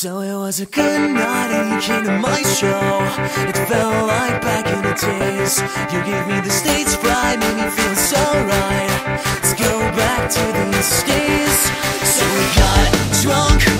So it was a good night and you came to my show. It felt like back in the days. You gave me the stage fright, made me feel so right. Let's go back to these days. So we got drunk,